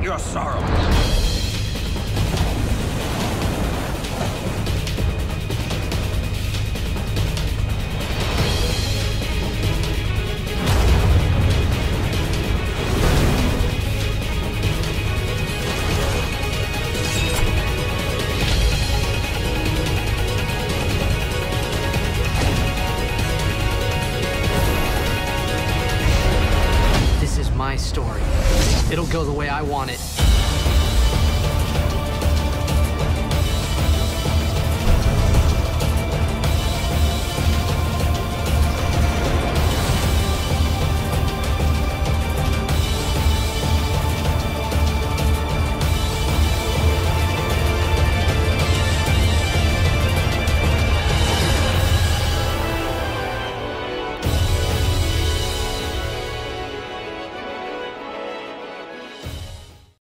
your sorrow. It'll go the way I want it.